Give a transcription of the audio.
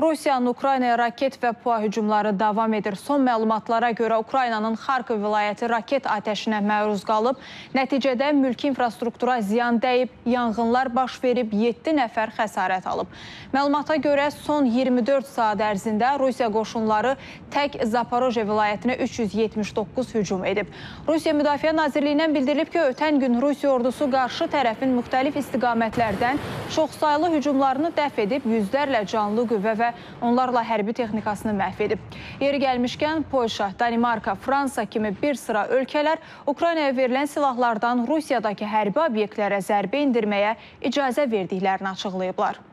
Rusiyanın Ukraynaya raket və PUA hücumları davam edir. Son məlumatlara görə Ukraynanın Xarkov vilayəti raket atəşinə məruz qalıb. Nəticədə mülki infrastruktura ziyan dəyib, yanğınlar baş verib, 7 nəfər xəsarət alıb. Məlumata görə son 24 saat ərzində Rusiya qoşunları tək Zaporoje vilayətinə 379 hücum edib. Rusiya Müdafiə Nazirliyindən bildirilib ki, ötən gün Rusiya ordusu qarşı tərəfin müxtəlif istiqamətlərdən çoxsaylı hücumlarını dəf edib, yüzlərlə canlı qüvvə və onlarla hərbi texnikasını məhv edib. Yeri gəlmişkən Polşa, Danimarka, Fransa kimi bir sıra ölkələr Ukraynaya verilən silahlardan Rusiyadakı hərbi obyektlərə zərbə indirməyə icazə verdiklərini açıqlayıblar.